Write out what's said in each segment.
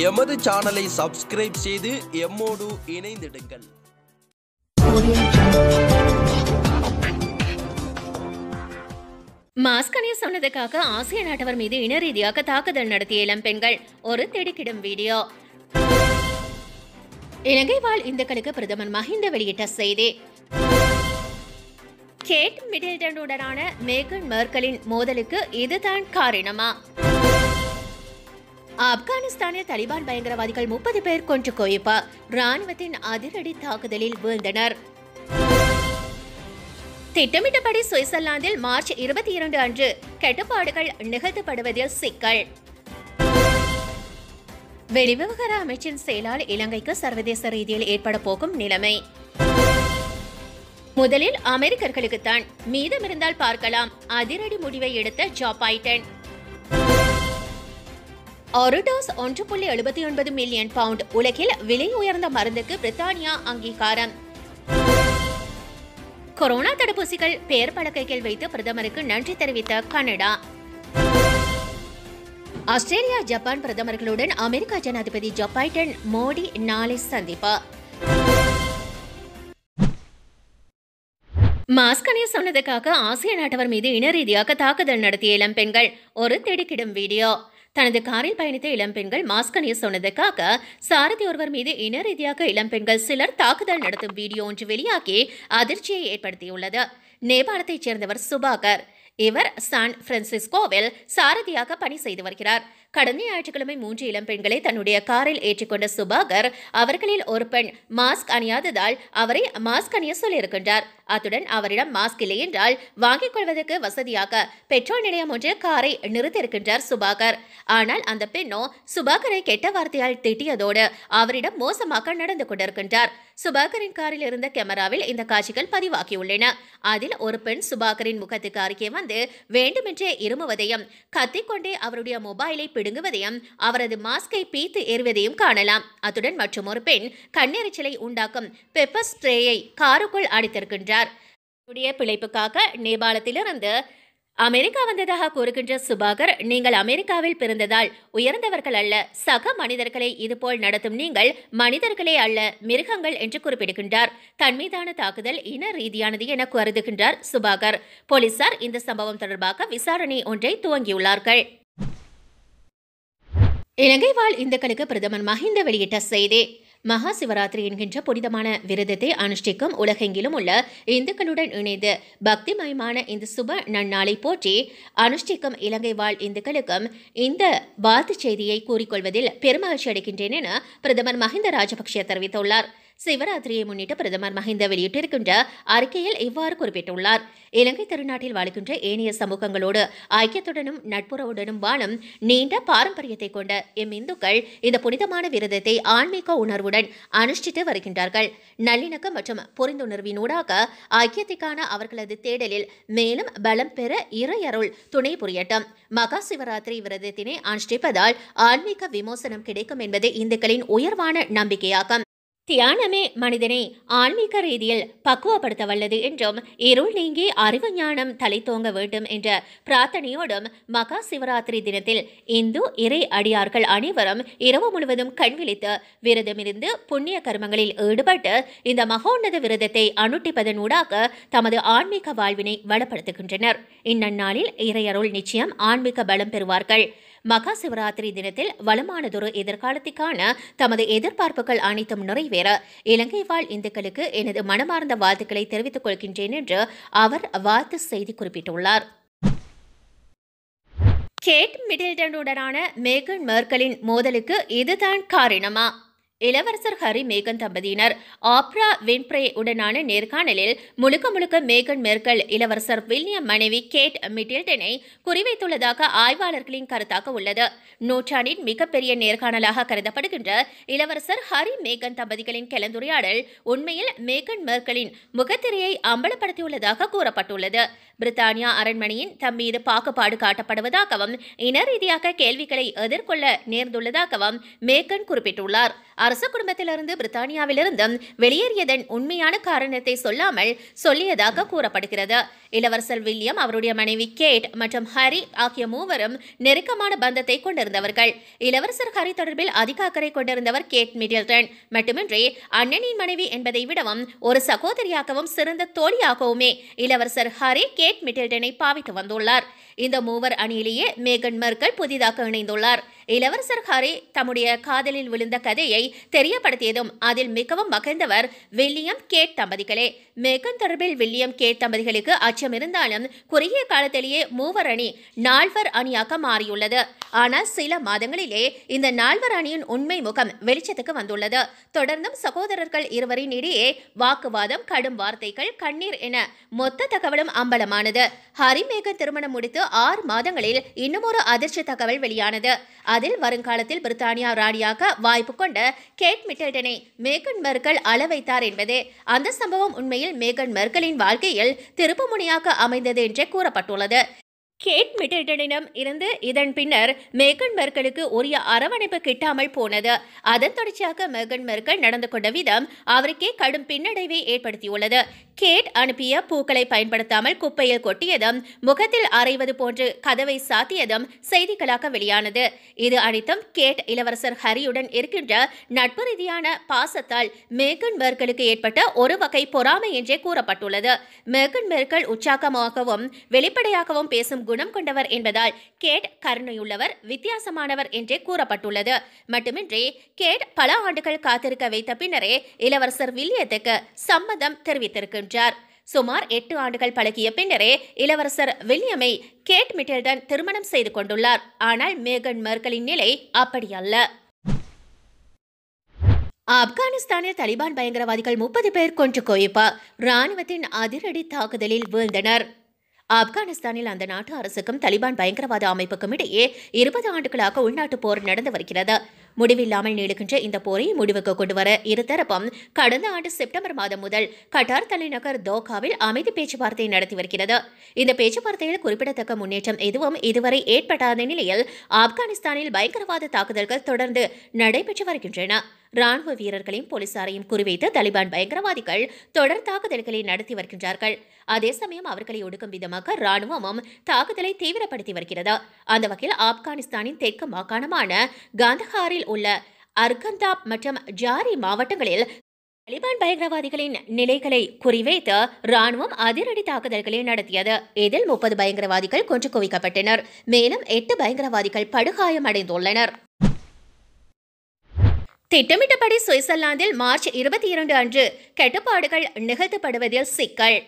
எமது சேனலை சப்ஸ்கிரைப் செய்து எம்மோடு இணைந்திடுங்கள். மாஸ்க் சொன்னதுக்காக ஆசிய நாட்டவர் மீது இன ரீதியாக தாக்குதல் நடத்திய இளம் பெண்கள் ஒரு திடுக்கிடும் வீடியோ. இலங்கை வாழ் இந்துக்களுக்கு பிரதமர் மஹிந்த வெளியிட்ட செய்தி. கேட் மிடில்டனுடனான மேகன் மெர்க்கலின் மோதலுக்கு இதுதான் காரணமா? ஆப்கானிஸ்தானில் தலிபான் பயங்கரவாதிகள் முப்பது பேர் கொன்று குவிப்பு. ராணுவத்தின் அதிரடி தாக்குதலில் வீழ்ந்தனர். திட்டமிட்டபடி சுவிட்சர்லாந்தில் மார்ச் இருபத்தி இரண்டு அன்று கட்டுப்பாடுகள் நிகழ்த்தப்படுவதில் சிக்கல். வெளிவிவகார அமைச்சின் செயலால் இலங்கைக்கு சர்வதேச ரீதியில் ஏற்பட போகும் நிலைமை. முதலில் அமெரிக்கர்களுக்குத்தான். மீதமிருந்தால் பார்க்கலாம். அதிரடி முடிவை எடுத்த ஜோ பைடன். ஒரு ஒன்று புள்ளி எழுபத்தி ஒன்பது மில்லியன் பவுண்ட். உலகில் விலை உயர்ந்த மருந்துக்கு பிரித்தானியா அங்கீகாரம். கொரோனா தடுப்பூசிகள் பெயர் பலகைகள் வைத்து பிரதமருக்கு நன்றி தெரிவித்த கனடா. ஆஸ்திரேலியா ஜப்பான் பிரதமர்களுடன் அமெரிக்க ஜனாதிபதி ஜோ பைடன் மோடி நாளை சந்திப்பு. மாஸ்க் அணிய சொன்னதுக்காக ஆசிய நாட்டவர் மீது இன ரீதியாக தாக்குதல் நடத்திய இளம் பெண்கள் ஒரு திடுக்கிடும் வீடியோ. தனது காரில் பயணித்த இளம்பெண்கள் மாஸ்க் அணிய சொன்னதற்காக சாரதி ஒருவர் மீது இன ரீதியாக இளம்பெண்கள் சிலர் தாக்குதல் நடத்தும் வீடியோ ஒன்று வெளியாகி அதிர்ச்சியை ஏற்படுத்தியுள்ளது. நேபாளத்தைச் சேர்ந்தவர் சுபாகர். இவர் சான் பிரான்சிஸ்கோவில் சாரதியாக பணி செய்து வருகிறார். கடந்த ஞாயிற்றுக்கிழமை மூன்று இளம்பெண்களை தன்னுடைய காரில் ஏற்றிக்கொண்ட சுபாகர் அவர்களில் ஒரு பெண் மாஸ்க் அணியாததால் அவரை மாஸ்க் அணிய சொல்லியிருக்கின்றார். அத்துடன் அவரிடம் மாஸ்க் இல்லை என்றால் வாங்கிக் கொள்வதற்கு வசதியாக பெட்ரோல் நிலையம் ஒன்று காரை நிறுத்தியிருக்கின்றார் சுபாகர். ஆனால் அந்த பெண்ணோ சுபாகரை கெட்ட வார்த்தையால் திட்டியதோடு அவரிடம் மோசமாக நடந்து கொண்டிருக்கின்றார். சுபாகரின் காரில் இருந்த கேமராவில் இந்த காட்சிகள் பதிவாகியுள்ளன. அதில் ஒரு பெண் சுபாகரின் முகத்துக்கு அருகே வந்து வேண்டுமென்றே இருமுவதையும் கத்திக்கொண்டே அவருடைய மொபைலை பிடுங்குவதையும் அவரது மாஸ்கை பீத்து ஏறுவதையும் காணலாம். அத்துடன் மற்றும் ஒரு பெண் கண்ணெரிச்சலை உண்டாக்கும் பெப்பர் ஸ்ப்ரேயை காருக்குள் அடித்திருக்கின்றார். பிழைப்புக்காக நேபாளத்திலிருந்து அமெரிக்கா வந்ததாக கூறுகின்ற சுபாகர் நீங்கள் அமெரிக்காவில் பிறந்ததால் உயர்ந்தவர்கள் அல்ல சக மனிதர்களை இதுபோல் நடத்தும் நீங்கள் மனிதர்களே அல்ல மிருகங்கள் என்று குறிப்பிடுகின்றார். தன் மீதான தாக்குதல் இன ரீதியானது என கருதுகின்றார் சுபாகர். போலீசார் இந்த சம்பவம் தொடர்பாக விசாரணை ஒன்றை துவங்கியுள்ளார்கள். இலங்கை வாழ் இந்துக்களுக்கு பிரதமர் மஹிந்த வெளியிட்ட செய்தி. மகா சிவராத்திரி என்கின்ற புனிதமான விரதத்தை அனுஷ்டிக்கும் உலகெங்கிலும் உள்ள இந்துக்களுடன் இணைந்து பக்திமயமான இந்த சுப நன்னாளை போற்றி அனுஷ்டிக்கும் இலங்கை வாழ் இந்துக்களுக்கும் இந்த வாழ்த்துச் செய்தியை கூறிக்கொள்வதில் பெருமகிழ்ச்சி அடைகின்றேன் என பிரதமர் மஹிந்த ராஜபக்ஷ தெரிவித்துள்ளார். சிவராத்திரியை முன்னிட்டு பிரதமர் மஹிந்த வெளியிட்டிருக்கின்ற அறிக்கையில் இவ்வாறு குறிப்பிட்டுள்ளார். இலங்கை திருநாட்டில் வாழ்கின்ற ஏனைய சமூகங்களோடு ஐக்கியத்துடனும் நட்புறவுடனும் வாழும் நீண்ட பாரம்பரியத்தை கொண்ட எம் இந்துக்கள் இந்த புனிதமான விரதத்தை ஆன்மீக உணர்வுடன் அனுஷ்டித்து வருகின்றார்கள். நல்லிணக்கம் மற்றும் புரிந்துணர்வினூடாக ஐக்கியத்திற்கான அவர்களது தேடலில் மேலும் பலம் பெற இறையருள் துணை புரியட்டும். மகா சிவராத்திரி விரதத்தினை அனுஷ்டிப்பதால் ஆன்மீக விமோசனம் கிடைக்கும் என்பது இந்துக்களின் உயர்வான நம்பிக்கையாகும். தியானமே மனிதனை ஆன்மீக ரீதியில் பக்குவப்படுத்த வல்லது என்றும் இருள் நீங்கி அறிவு ஞானம் தலைத்தோங்க வேண்டும் என்ற பிரார்த்தனையோடும் மகா சிவராத்திரி தினத்தில் இந்து இறை அடியார்கள் அனைவரும் இரவு முழுவதும் கண்விழித்து விரதமிருந்து புண்ணிய கர்மங்களில் ஈடுபட்டு இந்த மகோன்னத விரதத்தை அனுட்டிப்பதன் ஊடாக தமது ஆன்மீக வாழ்வினை வளப்படுத்துகின்றனர். இந்நன்னாளில் இறையருள் நிச்சயம் ஆன்மீக பலம் பெறுவார்கள். மகா சிவராத்திரி தினத்தில் வளமானதொரு எதிர்காலத்திற்கான தமது எதிர்பார்ப்புகள் அனைத்தும் நிறைவேற. இலங்கை வாழ் இந்துக்களுக்கு எனது மனமார்ந்த வாழ்த்துக்களை தெரிவித்துக் கொள்கின்றேன் என்று அவர் வாழ்த்து செய்தி குறிப்பிட்டுள்ளார். கேட் மிடில்டனுடனான மேகன் மெர்க்கலின் மோதலுக்கு இதுதான் காரணமா? இளவரசர் ஹரி மேகன் தம்பதியினர் ஆப்ரா வின்ப்ரே உடனான நேர்காணலில் முழுக்க முழுக்க மேகன் மெர்கல் இளவரசர் வில்லியம் மனைவி கேட் மிட்டில்டனை குறிவைத்துள்ளதாக ஆய்வாளர்களின் கருத்தாக உள்ளது. நூற்றாண்டின் மிகப்பெரிய நேர்காணலாக கருதப்படுகின்ற இளவரசர் ஹரி மேகன் தம்பதிகளின் கலந்துரையாடல் உண்மையில் மேகன் மெர்கலின் முகத்திரையை அம்பலப்படுத்தியுள்ளதாக கூறப்பட்டுள்ளது. பிரித்தானியா அரண்மனையின் தம் மீது பாகுபாடு காட்டப்படுவதாகவும் இன ரீதியாக கேள்விகளை எதிர்கொள்ள நேர்ந்துள்ளதாகவும் மேகன் குறிப்பிட்டுள்ளார். அரச குடும்பத்திலிருந்து பிரித்தானியாவிலிருந்தும் வெளியேறியதன் உண்மையான காரணத்தை சொல்லாமல் சொல்லியதாக கூறப்படுகிறது. இளவரசர் வில்லியம் அவருடைய மனைவி கேட் மற்றும் ஹரி ஆகிய மூவரும் நெருக்கமான பந்தத்தை கொண்டிருந்தவர்கள். இளவரசர் ஹரி தொடர்பில் அதிக அக்கறை கொண்டிருந்தவர் கேட் மிடில்டன். மட்டுமின்றி அண்ணனின் மனைவி என்பதை விடவும் ஒரு சகோதரியாகவும் சிறந்த தோழியாகவுமே இளவரசர் ஹரி கேட் மிடில்டனை பாவித்து வந்துள்ளார். இந்த மூவர் அணியிலேயே மேகன் மெர்க்கல் புதிதாக இணைந்துள்ளார். இளவரசர் ஹாரி தம்முடைய காதலில் விழுந்த கதையை தெரியப்படுத்தியதும் அதில் மிகவும் மகிழ்ந்தவர் வில்லியம் கேட் தம்பதிகளே. மேகன் தொடர்பில் வில்லியம் கேட் தம்பதிகளுக்கு அச்சம் இருந்தாலும் குறுகிய காலத்திலேயே மூவர் அணி நால்வர் அணியாக மாறியுள்ளது. ஆனால் சில மாதங்களிலே இந்த நால்வர் அணியின் உண்மை முகம் வெளிச்சத்துக்கு வந்துள்ளது. தொடர்ந்தும் சகோதரர்கள் இருவரின் இடையே வாக்குவாதம் கடும் வார்த்தைகள் கண்ணீர் என மொத்த தகவலும் அம்பலமானது. ஹரி மேகன் திருமணம் முடித்து ஆறு மாதங்களில் இன்னும் ஒரு அதிர்ச்சி தகவல் வெளியானது. அதில் வருங்காலத்தில் பிரித்தானியா ராணியாக வாய்ப்பு கொண்ட கேட் மிட்டல்டனை மேகன் மெர்க்கல் அள வைத்தார் என்பதே. அந்த சம்பவம் உண்மையில் மேகன் மெர்க்கலின் வாழ்க்கையில் திருப்புமுனையாக அமைந்தது என்றே கூறப்பட்டுள்ளது. கேட் மிட்டல்டனிடம் இருந்து இதன் பின்னர் மேகன் மெர்க்கலுக்கு உரிய அரவணைப்பு கிட்டாமல் போனது. அதன் தொடர்ச்சியாக மேகன் மெர்க்கல் நடந்து கொண்ட விதம் அவருக்கே கடும் பின்னடைவை ஏற்படுத்தியுள்ளது. கேட் அனுப்பிய பூக்களை பயன்படுத்தாமல் குப்பையில் கொட்டியதும் முகத்தில் அறைவது போன்று கதவை சாத்தியதும் செய்திகளாக வெளியானது. இது அனைத்தும் கேட் இளவரசர் ஹரியுடன் இருக்கின்ற நட்பு ரீதியான பாசத்தால் மேகன் மெர்க்கலுக்கு ஏற்பட்ட ஒரு வகை பொறாமை என்றே கூறப்பட்டுள்ளது. மேகன் மெர்க்கல் உற்சாகமாகவும் வெளிப்படையாகவும் பேசும் குணம் கொண்டவர் என்பதால் கேட் கருணையுள்ளவர் வித்தியாசமானவர் என்றே கூறப்பட்டுள்ளது. மட்டுமின்றி கேட் பல ஆண்டுகள் காத்திருக்க வைத்த பின்னரே இளவரசர் வில்லியத்துக்கு சம்மதம் தெரிவித்திருக்கின்றார் சுமார் எட்டு ஆண்டுகள் பழகிய பின்னரே இளவரசர் வில்லியமை கேட் மிட்டில்டன் திருமணம் செய்து கொண்டுள்ளார். ஆனால் மேகன் மர்கலின் நிலை அப்படி அல்ல ஆப்கானிஸ்தானில் தலிபான் பயங்கரவாதிகள் முப்பது பேர் கொன்று குவிப்பு. ராணுவத்தின் அதிரடி தாக்குதலில் வீழ்ந்தனர். ஆப்கானிஸ்தானில் அந்த நாட்டு அரசுக்கும் தலிபான் பயங்கரவாத அமைப்புக்கும் இடையே இருபது ஆண்டுகளாக உள்நாட்டு போர் நடந்து வருகிறது. முடிவில்லாமல் நீடுகின்ற இந்த போரை முடிவுக்கு கொண்டுவர இருதரப்பும் கடந்த ஆண்டு செப்டம்பர் மாதம் முதல் கட்டார் தலைநகர் தோகாவில் அமைதி பேச்சுவார்த்தை நடத்தி வருகிறது. இந்த பேச்சுவார்த்தையில் குறிப்பிடத்தக்க முன்னேற்றம் எதுவும் இதுவரை ஏற்பட்டாத நிலையில் ஆப்கானிஸ்தானில் பயங்கரவாத தாக்குதல்கள் தொடர்ந்து நடைபெற்று வருகின்றன. ராணுவ வீரர்களையும் போலீசாரையும் குறிவைத்து தலிபான் பயங்கரவாதிகள் தொடர் தாக்குதல்களை நடத்தி வருகின்றார்கள். அதே சமயம் அவர்களை ஒடுக்கும் விதமாக ராணுவமும் தாக்குதலை தீவிரப்படுத்தி வருகிறது. அந்த வகையில் ஆப்கானிஸ்தானின் தெற்கு மாகாணமான காந்தஹாரில் உள்ள அர்கந்தாப் மற்றும் ஜாரி மாவட்டங்களில் தலிபான் பயங்கரவாதிகளின் நிலைகளை குறிவைத்து ராணுவம் அதிரடி தாக்குதல்களை நடத்தியது. இதில் முப்பது பயங்கரவாதிகள் கொன்று குவிக்கப்பட்டனர். மேலும் எட்டு பயங்கரவாதிகள் படுகாயமடைந்துள்ளனர். திட்டமிட்டபடி சுவிட்சர்லாந்தில் மார்ச் இருபத்தி இரண்டு அன்று கட்டுப்பாடுகள் நிகழ்த்தப்படுவதில் சிக்கல்.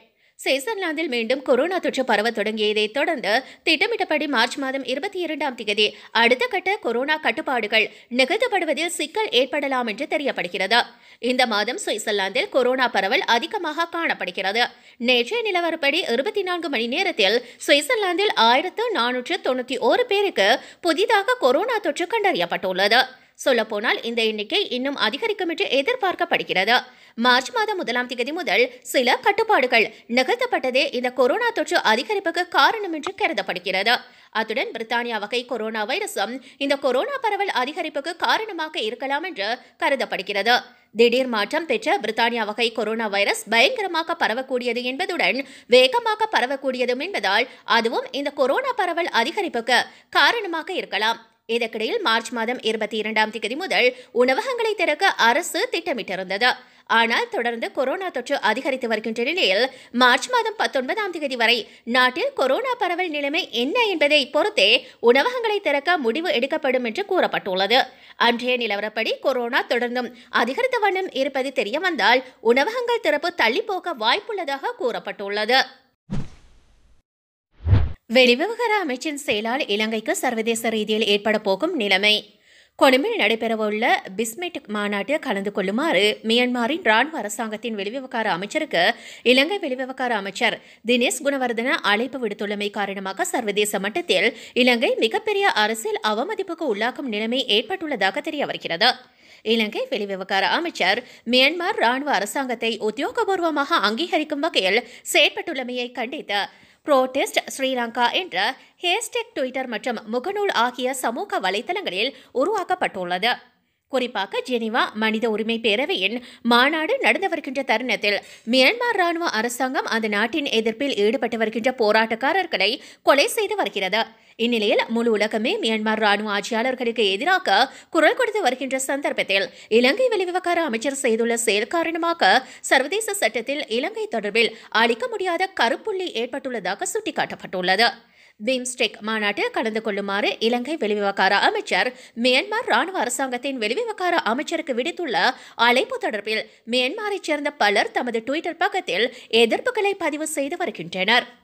சுவிட்சர்லாந்தில் மீண்டும் கொரோனா தொற்று பரவ தொடங்கியதைத் தொடர்ந்து திட்டமிட்டபடி மார்ச் மாதம் இருபத்தி இரண்டாம் தேதி அடுத்த கட்ட கொரோனா கட்டுப்பாடுகள் நிகழ்த்தப்படுவதில் சிக்கல் ஏற்படலாம் என்று தெரியப்படுகிறது. இந்த மாதம் சுவிட்சர்லாந்தில் கொரோனா பரவல் அதிகமாக காணப்படுகிறது. நேற்றைய நிலவரப்படி இருபத்தி நான்கு மணி நேரத்தில் சுவிட்சர்லாந்தில் ஆயிரத்து நானூற்று தொண்ணூற்றி ஓரு பேருக்கு புதிதாக கொரோனா தொற்று கண்டறியப்பட்டுள்ளது. சொல்லப்போனால் இந்த எண்ணிக்கை இன்னும் அதிகரிக்கும் என்று எதிர்பார்க்கப்படுகிறது. மார்ச் மாதம் முதலாம் தேதி முதல் சில கட்டுப்பாடுகள் நிகழ்த்தப்பட்டதே இந்த கொரோனா தொற்று அதிகரிப்புக்கு காரணம் என்று கருதப்படுகிறது. அத்துடன் பிரித்தானியா வகை கொரோனா வைரஸும் இந்த கொரோனா பரவல் அதிகரிப்புக்கு காரணமாக இருக்கலாம் என்று கருதப்படுகிறது. திடீர் மாற்றம் பெற்ற பிரித்தானியா வகை கொரோனா வைரஸ் பயங்கரமாக பரவக்கூடியது என்பதுடன் வேகமாக பரவக்கூடியதும் என்பதால் அதுவும் இந்த கொரோனா பரவல் அதிகரிப்புக்கு காரணமாக இருக்கலாம். இதற்கிடையில் மார்ச் மாதம் இருபத்தி இரண்டாம் தேதி முதல் உணவகங்களை திறக்க அரசு திட்டமிட்டிருந்தது. ஆனால் தொடர்ந்து கொரோனா தொற்று அதிகரித்து வருகின்ற நிலையில் மார்ச் மாதம் பத்தொன்பதாம் தேதி வரை நாட்டில் கொரோனா பரவல் நிலைமை என்ன என்பதை பொறுத்தே உணவகங்களை திறக்க முடிவு எடுக்கப்படும் என்று கூறப்பட்டுள்ளது. அன்றைய நிலவரப்படி கொரோனா தொடர்ந்தும் அதிகரித்த வண்ணம் இருப்பது தெரியவந்தால் உணவகங்கள் திறப்பு தள்ளிப்போக வாய்ப்புள்ளதாக கூறப்பட்டுள்ளது. வெளிவிவகார அமைச்சின் செயலால் இலங்கைக்கு சர்வதேச ரீதியில் ஏற்பட போகும் நிலைமை. கொழும்பில் நடைபெறவுள்ள பிஸ்மெட் மாநாட்டில் கலந்து கொள்ளுமாறு மியான்மரின் ராணுவ அரசாங்கத்தின் வெளிவிவகார அமைச்சருக்கு இலங்கை வெளிவிவகார அமைச்சர் தினேஷ் குணவர்தன அழைப்பு விடுத்துள்ளமை காரணமாக சர்வதேச மட்டத்தில் இலங்கை மிகப்பெரிய அரசியல் அவமதிப்புக்கு உள்ளாக்கும் நிலைமை ஏற்பட்டுள்ளதாக தெரிய வருகிறது இலங்கை வெளிவிவகார அமைச்சர் மியான்மர் ராணுவ அரசாங்கத்தை உத்தியோகபூர்வமாக அங்கீகரிக்கும் வகையில் செயற்பட்டுள்ளமையை கண்டித்து புரோட்டெஸ்ட் ஸ்ரீலங்கா என்ற ஹேஷ்டேக் ட்விட்டர் மற்றும் முகநூல் ஆகிய சமூக வலைதளங்களில் உருவாக்கப்பட்டுள்ளது. குறிப்பாக ஜெனிவா மனித உரிமை பேரவையின் மாநாடு நடந்து வருகின்ற தருணத்தில் மியான்மர் ராணுவ அரசாங்கம் அந்த நாட்டின் எதிர்ப்பில் ஈடுபட்டு வருகின்ற போராட்டக்காரர்களை கொலை செய்து வருகிறது. இந்நிலையில் முழு உலகமே மியான்மர் ராணுவ ஆட்சியாளர்களுக்கு எதிராக குரல் கொடுத்து வருகின்ற சந்தர்ப்பத்தில் இலங்கை வெளிவிவகார அமைச்சர் செய்துள்ள செயல் காரணமாக சர்வதேச சட்டத்தில் இலங்கை தொடர்பில் அளிக்க முடியாத கருப்புள்ளி ஏற்பட்டுள்ளதாக சுட்டிக்காட்டப்பட்டுள்ளது. பிம்ஸ்டெக் மாநாட்டில் கலந்து கொள்ளுமாறு இலங்கை வெளிவிவகார அமைச்சர் மியான்மர் ராணுவ அரசாங்கத்தின் வெளிவிவகார அமைச்சருக்கு விடுத்துள்ள அழைப்பு தொடர்பில் மியான்மரைச் சேர்ந்த பலர் தமது டுவிட்டர் பக்கத்தில் எதிர்ப்புகளை பதிவு செய்து வருகின்றனர்.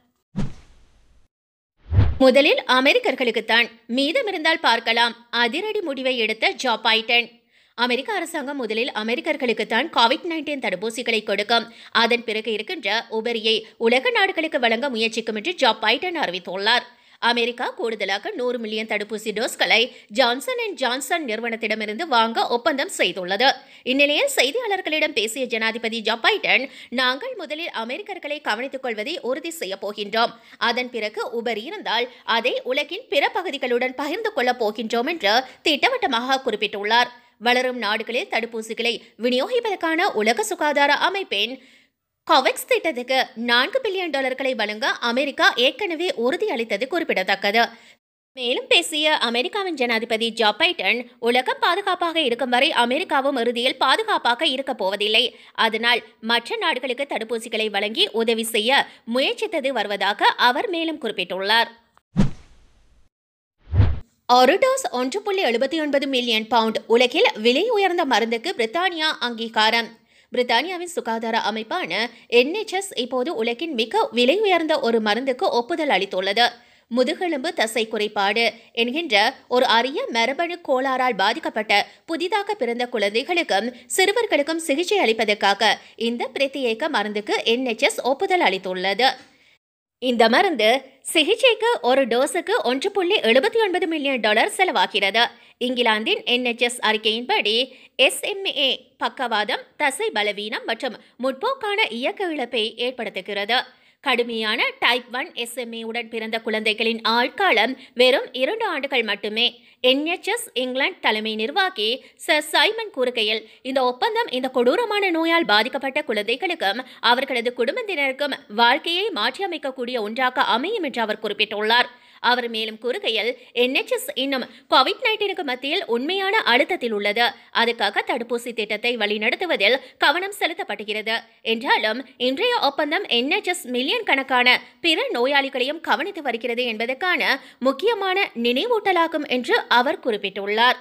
முதலில் அமெரிக்கர்களுக்குத்தான். மீதமிருந்தால் பார்க்கலாம். அதிரடி முடிவை எடுத்த ஜோ பைடன். அமெரிக்க அரசாங்கம் முதலில் அமெரிக்கர்களுக்குத்தான் கோவிட் நைன்டீன் தடுப்பூசிகளை கொடுக்கும். அதன் பிறகு இருக்கின்ற உபரியை உலக நாடுகளுக்கு வழங்க முயற்சிக்கும் என்று ஜோ பைடன் அறிவித்துள்ளார். அமெரிக்கா கூடுதலாக நூறு மில்லியன் தடுப்பூசி டோஸ்களை ஜான்சன் அண்ட் ஜான்சன் நிறுவனத்திடமிருந்து வாங்க ஒப்பந்தம் செய்துள்ளது. இந்நிலையில் செய்தியாளர்களிடம் பேசிய ஜனாதிபதி ஜோ பைடன் நாங்கள் முதலில் அமெரிக்கர்களை கவனித்துக் கொள்வதை உறுதி செய்ய போகின்றோம். அதன் பிறகு உபரி இருந்தால் அதை உலகின் பிற பகுதிகளுடன் பகிர்ந்து கொள்ளப் போகின்றோம் என்று திட்டவட்டமாக குறிப்பிட்டுள்ளார். வளரும் நாடுகளில் தடுப்பூசிகளை விநியோகிப்பதற்கான உலக சுகாதார அமைப்பின் கோவெக்ஸ் திட்டத்துக்கு நான்கு பில்லியன் டாலர்களை வழங்க அமெரிக்கா ஏற்கனவே உறுதியளித்தது குறிப்பிடத்தக்கது. மேலும் பேசிய அமெரிக்காவின் ஜனாதிபதி ஜோ பைடன் உலகம் பாதுகாப்பாக இருக்கும் வரை அமெரிக்காவும் இறுதியில் பாதுகாப்பாக இருக்கப் போவதில்லை. அதனால் மற்ற நாடுகளுக்கு தடுப்பூசிகளை வழங்கி உதவி செய்ய முயற்சித்தது வருவதாக அவர் மேலும் குறிப்பிட்டுள்ளார். ஒரு டோஸ் ஒன்று புள்ளி எழுபத்தி ஒன்பது மில்லியன் பவுண்ட் உலகில் விலை உயர்ந்த மருந்துக்கு பிரித்தானியா அங்கீகாரம். பிரித்தானியாவின் சுகாதார அமைப்பான என்ஹெச்எஸ் இப்போது உலகின் மிக விலை உயர்ந்த ஒரு மருந்துக்கு ஒப்புதல் அளித்துள்ளது. முதுகெலும்பு தசை குறைபாடு என்கின்ற ஒரு அரிய மரபணு கோளாறால் பாதிக்கப்பட்ட புதிதாக பிறந்த குழந்தைகளுக்கும் சிறுவர்களுக்கும் சிகிச்சை அளிப்பதற்காக இந்த பிரத்யேக மருந்துக்கு என்ஹெச்எஸ் ஒப்புதல் அளித்துள்ளது. இந்த மருந்து சிகிச்சைக்கு ஒரு டோஸுக்கு ஒன்று புள்ளி எழுபத்தி ஒன்பது மில்லியன் டாலர் செலவாகிறது. இங்கிலாந்தின் என்ஹெச்எஸ் அறிக்கையின்படி எஸ்எம்ஏ பக்கவாதம் தசை பலவீனம் மற்றும் முற்போக்கான இயக்க இழப்பை ஏற்படுத்துகிறது. கடுமையான டைப் ஒன் எஸ்எம்ஏ உடன் பிறந்த குழந்தைகளின் ஆட்காலம் வெறும் இரண்டு ஆண்டுகள் மட்டுமே. என்ஹெச்எஸ் இங்கிலாந்து தலைமை நிர்வாகி சர் சைமன் கூறுகையில் இந்த ஒப்பந்தம் இந்த கொடூரமான நோயால் பாதிக்கப்பட்ட குழந்தைகளுக்கும் அவர்களது குடும்பத்தினருக்கும் வாழ்க்கையை மாற்றியமைக்கக்கூடிய ஒன்றாக அமையும் என்று அவர் குறிப்பிட்டுள்ளார். அவர் மேலும் கூறுகையில் என்ஹெச்எஸ் இன்னும் கோவிட் நைன்டீனுக்கு மத்தியில் உண்மையான அழுத்தத்தில் உள்ளது. அதுக்காக தடுப்பூசி திட்டத்தை வழிநடத்துவதில் கவனம் செலுத்தப்படுகிறது என்றாலும் இன்றைய ஒப்பந்தம் என்ஹெச்எஸ் மில்லியன் கணக்கான பிற நோயாளிகளையும் கவனித்து வருகிறது என்பதற்கான முக்கியமான நினைவூட்டலாகும் என்று அவர் குறிப்பிட்டுள்ளார்.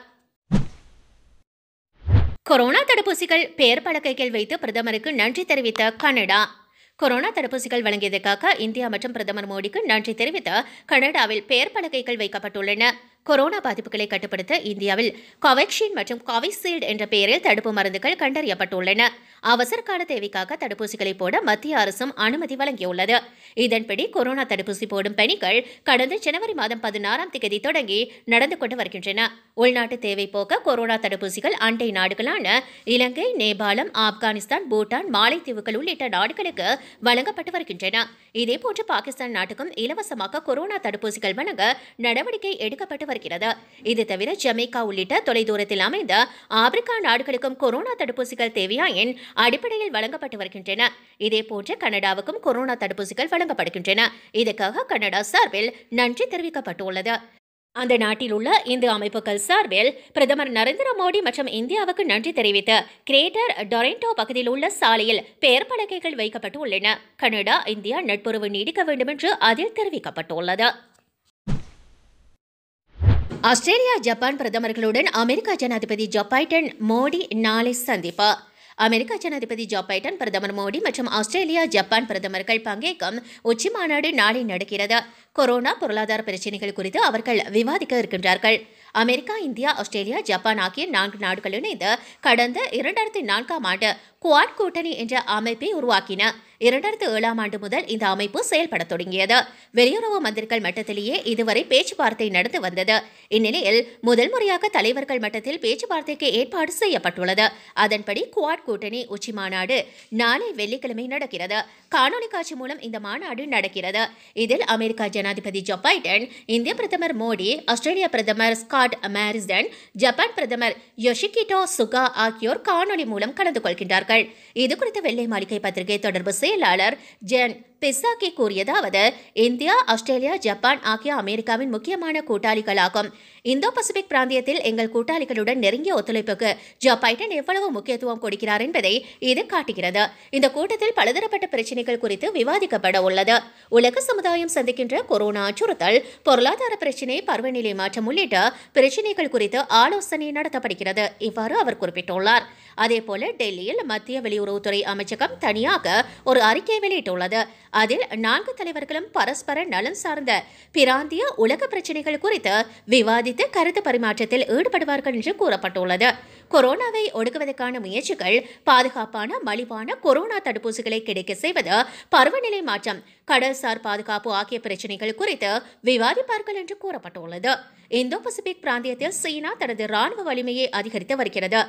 கொரோனா தடுப்பூசிகள் பெயர் பலகைகள் வைத்து பிரதமருக்கு நன்றி தெரிவித்த கனடா. கொரோனா தடுப்பூசிகள் வழங்கியதற்காக இந்தியா மற்றும் பிரதமர் மோடிக்கு நன்றி தெரிவித்த கனடாவில் பெயர் பலகைகள் வைக்கப்பட்டுள்ளன. கொரோனா பாதிப்புகளை கட்டுப்படுத்த இந்தியாவில் கோவேக்சின் மற்றும் கோவிஷீல்டு என்ற பெயரில் தடுப்பு மருந்துகள் கண்டறியப்பட்டுள்ளன. அவசர கால தேவைக்காக தடுப்பூசிகளை போட மத்திய அரசும் அனுமதி வழங்கியுள்ளது. இதன்படி கொரோனா தடுப்பூசி போடும் பணிகள் கடந்த ஜனவரி மாதம் பதினாறாம் தேதி தொடங்கி நடந்து கொண்டு வருகின்றன. உள்நாட்டு தேவை போக்க கொரோனா தடுப்பூசிகள் அண்டை நாடுகளான இலங்கை நேபாளம் ஆப்கானிஸ்தான் பூட்டான் மாலைத்தீவுகள் உள்ளிட்ட நாடுகளுக்கு வழங்கப்பட்டு வருகின்றன. இதேபோன்று பாகிஸ்தான் நாட்டுக்கும் இலவசமாக கொரோனா தடுப்பூசிகள் வழங்க நடவடிக்கை எடுக்கப்பட்டு வருகிறது இது தவிர ஜமைக்கா உள்ளிட்ட தொலைதூரத்தில் அமைந்த ஆப்பிரிக்கா நாடுகளுக்கும் கொரோனா தடுப்பூசிகள் தேவையாயின் அடிப்படையில் வழங்கப்பட்டு வருகின்றன. இதேபோன்று கனடாவுக்கும் கொரோனா தடுப்பூசிகள் வழங்கப்படுகின்றன. இதற்காக கனடா சார்பில் நன்றி தெரிவிக்கப்பட்டுள்ளது. அந்த நாட்டில் உள்ள இந்து அமைப்புகள் சார்பில் பிரதமர் நரேந்திர மோடி மற்றும் இந்தியாவுக்கு நன்றி தெரிவித்து கிரேட்டர் டொரண்டோ பகுதியில் உள்ள சாலையில் பெயர் பலகைகள் வைக்கப்பட்டு உள்ளன கனடா இந்தியா நட்புறவு நீடிக்க வேண்டும் என்று அதில் தெரிவிக்கப்பட்டுள்ளது. ஆஸ்திரேலியா ஜப்பான் பிரதமர்களுடன் அமெரிக்க ஜனாதிபதி ஜோ பைடன் மோடி நாளை சந்திப்பு. அமெரிக்க ஜனாதிபதி ஜோ பைடன் பிரதமர் மோடி மற்றும் ஆஸ்திரேலியா ஜப்பான் பிரதமர்கள் பங்கேற்கும் உச்சி மாநாடு நாளை நடக்கிறது. கொரோனா பொருளாதார பிரச்சினைகள் குறித்து அவர்கள் விவாதிக்க இருக்கின்றார்கள். அமெரிக்கா இந்தியா ஆஸ்திரேலியா ஜப்பான் ஆகிய நான்கு நாடுகள் இணைந்து கடந்த இரண்டாயிரத்தி நான்காம் ஆண்டு குவாட் கூட்டணி என்ற அமைப்பை உருவாக்கின. இரண்டாயிரத்து ஏழாம் ஆண்டு முதல் இந்த அமைப்பு செயல்பட தொடங்கியது. வெளியுறவு மந்திரிகள் மட்டத்திலேயே இதுவரை பேச்சுவார்த்தை நடந்து வந்தது. இந்நிலையில் முதல் முறையாக தலைவர்கள் மட்டத்தில் பேச்சுவார்த்தைக்கு ஏற்பாடு செய்யப்பட்டுள்ளது. அதன்படி குவாட் கூட்டணி உச்சி மாநாடு நாளை வெள்ளிக்கிழமை நடக்கிறது. காணொலி காட்சி மூலம் இந்த மாநாடு நடக்கிறது. இதில் அமெரிக்கா ஜனாதிபதி ஜோ பைடன் இந்திய பிரதமர் மோடி ஆஸ்திரேலிய பிரதமர் ஸ்காட் மாரிசன் ஜப்பான் பிரதமர் யோஷிகிட்டோ சுகா ஆகியோர் காணொலி மூலம் கலந்து கொள்கின்றார்கள். இது குறித்து வெள்ளை மாளிகை பத்திரிகை தொடர்பு செயலாளர் ஜென் பெசாக்கி கூறியதாவது இந்தியா ஆஸ்திரேலியா ஜப்பான் ஆகிய அமெரிக்காவின் முக்கியமான கூட்டாளிகளாகும். இந்தோ பசிபிக் பிராந்தியத்தில் எங்கள் கூட்டாளிகளுடன் நெருங்கிய ஒத்துழைப்புக்கு ஜோ பைடன் எவ்வளவு முக்கியத்துவம் கொடுக்கிறார் என்பதை இது காட்டுகிறது. இந்த கூட்டத்தில் பலதரப்பட்ட பிரச்சினைகள் குறித்து விவாதிக்கப்பட உள்ளது. உலக சமுதாயம் சந்திக்கின்ற கொரோனா அச்சுறுத்தல் பொருளாதார பிரச்சினை பருவநிலை மாற்றம் உள்ளிட்ட பிரச்சினைகள் குறித்து ஆலோசனை நடத்தப்படுகிறது இவ்வாறு அவர் குறிப்பிட்டுள்ளார். அதேபோல டெல்லியில் மத்திய வெளியுறவுத்துறை அமைச்சகம் தனியாக ஒரு அறிக்கை வெளியிட்டுள்ளது. அதில் நான்கு தலைவர்களும் பரஸ்பர நலன் சார்ந்த பிராந்திய உலக பிரச்சினைகள் குறித்து விவாதித்து கருத்து பரிமாற்றத்தில் ஈடுபடுவார்கள் என்று கூறப்பட்டுள்ளது. கொரோனாவை ஒடுக்குவதற்கான முயற்சிகள் பாதுகாப்பான மலிவான கொரோனா தடுப்பூசிகளை கிடைக்க செய்வது பருவநிலை மாற்றம் கடல்சார் பாதுகாப்பு ஆகிய பிரச்சினைகள் குறித்து விவாதிப்பார்கள் என்று கூறப்பட்டுள்ளது. இந்தோ பசிபிக் பிராந்தியத்தில் சீனா தனது ராணுவ வலிமையை அதிகரித்து வருகிறது.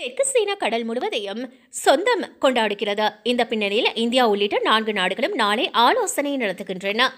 தெற்கு சீனா கடல் முழுவதையும் சொந்தம் கொண்டாடுகிறது. இந்த பின்னணியில் இந்தியா உள்ளிட்ட நான்கு நாடுகளும் நாளை ஆலோசனை நடத்துகின்றன.